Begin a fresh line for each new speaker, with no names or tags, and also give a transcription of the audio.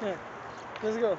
Yeah, let's go.